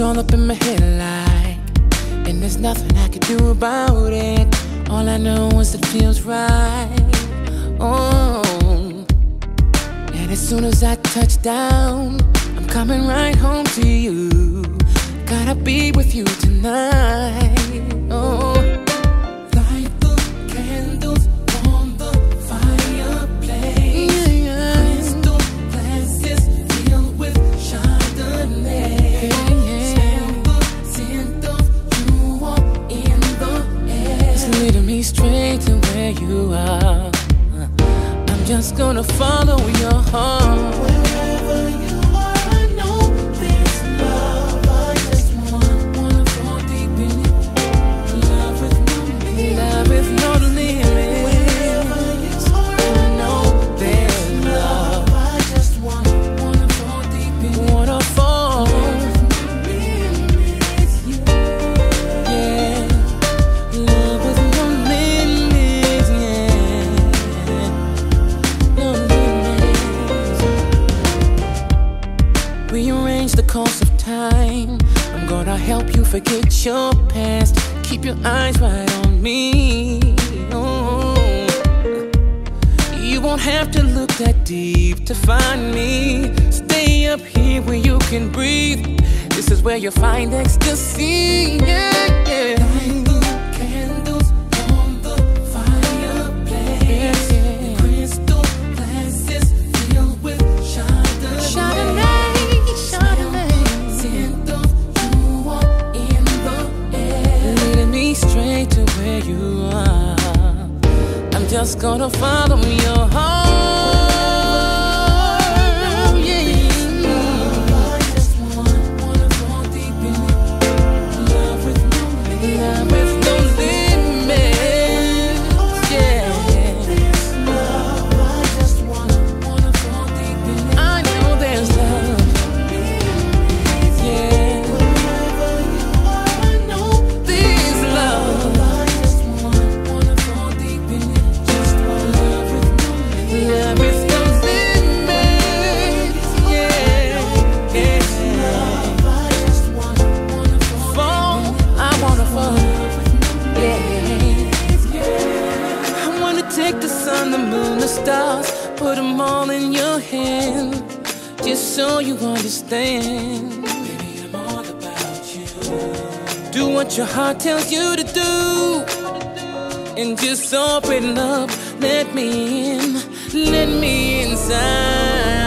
All up in my head like, and there's nothing I can do about it. All I know is it feels right. Oh, and as soon as I touch down, I'm coming right home to you. Gotta be with you tonight. Gonna follow your heart. Eyes right on me. Oh. You won't have to look that deep to find me. Stay up here where you can breathe. This is where you'll find ecstasy. Yeah, gonna follow your put them all in your hand, just so you understand. Do what your heart tells you to do, and just open up, let me in, let me inside.